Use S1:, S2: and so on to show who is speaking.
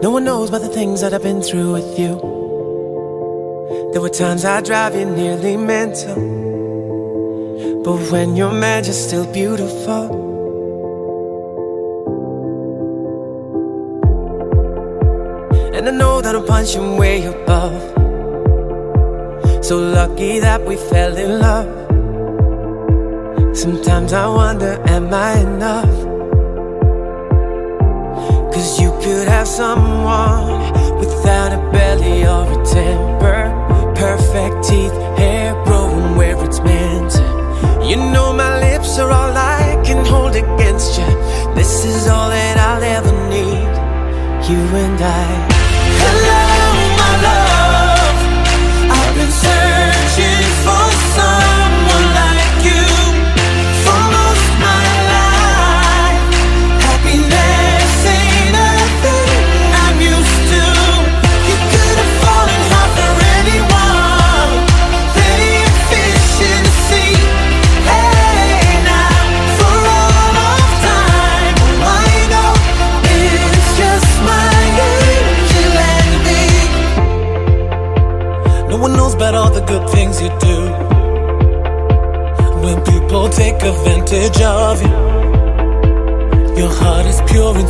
S1: No one knows about the things that I've been through with you. There were times I drive you nearly mental. But when you're mad, you're still beautiful. And I know that I'm punching way above. So lucky that we fell in love. Sometimes I wonder, am I enough? Cause you have someone without a belly or a temper. Perfect teeth, hair growing where it's meant. You know my lips are all I can hold against you. This is all that I'll ever need. You and I. Hello, No one knows about all the good things you do. When people take advantage of you, your heart is pure and